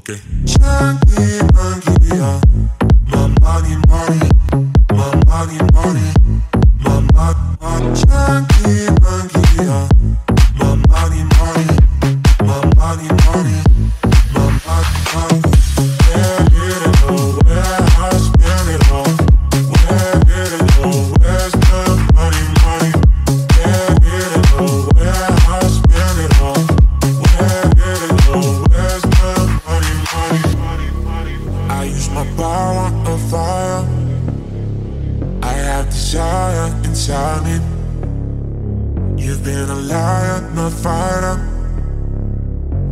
okay. Junkie, yeah. My money, money. fire. I have desire inside me You've been a liar, not fighter.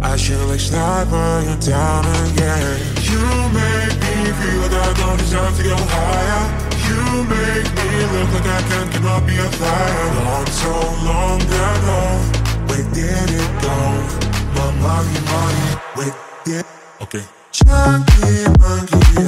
I should like sniper you down again. You make me feel that I don't deserve to go higher. You make me look like I can cannot be a flyer Long so long ago Where did it go? My money, money, where did Okay. Junkie Monkey.